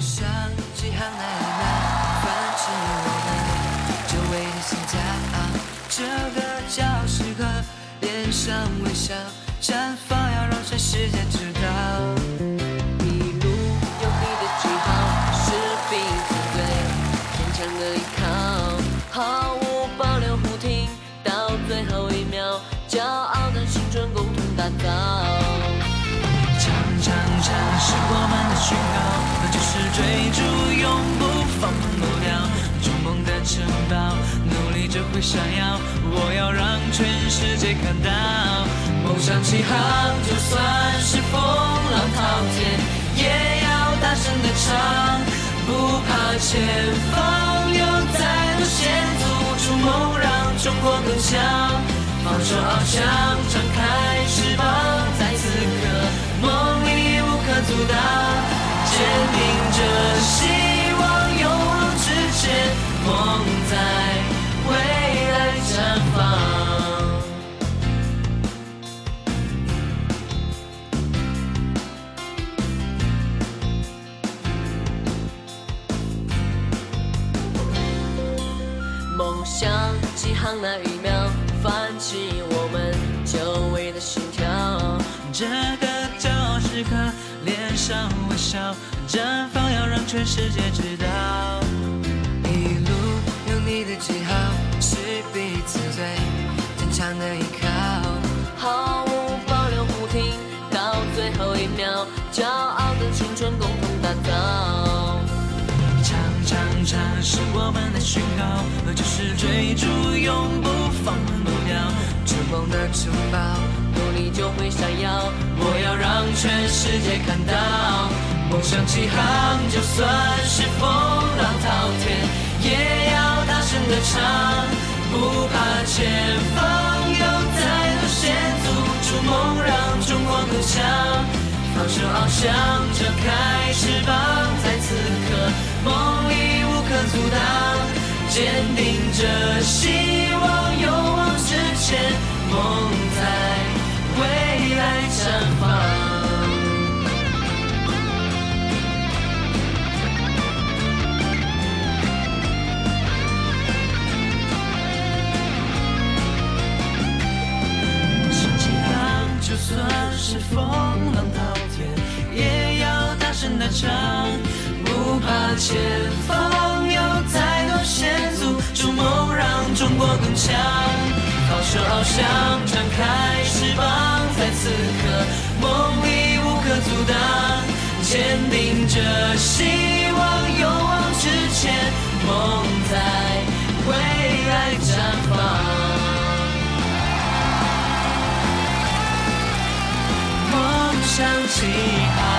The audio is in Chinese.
想起航那一秒，泛起我们久违的心跳。这个叫时刻，脸上微笑，绽放，要让全世界知道。一路有你的记号，是彼此最坚强的依靠，毫无保留不停到最后一秒，骄傲的青春共同打造。唱唱唱是我们不放不掉，筑梦的城堡，努力就会闪耀。我要让全世界看到，梦想起航，就算是风浪滔天，也要大声的唱，不怕前方有再多险阻，筑梦让中国更强，放手翱翔，张开翅膀，那一秒，泛起我们久违的心跳。这个骄傲时刻，脸上微笑，绽放，要让全世界知道。一路有你的记号，是彼此最坚强的依靠。毫无保留不停到最后一秒，骄是我们的讯号，就是追逐永不放不掉，筑梦的城堡。努力就会闪耀，我要让全世界看到，梦想起航，就算是风浪滔天，也要大声的唱，不怕前方有再多险阻，筑梦让中国更强，放手翱翔，张开翅膀，在此刻梦，坚定着希望，勇往直前，梦在。未来绽放。想起航，就算是风浪滔天，也要大声的唱，不怕前方手翱翔，张开翅膀，在此刻梦里无可阻挡，坚定着希望，勇往直前，梦在未来绽放。梦想起航。